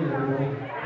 Hallelujah.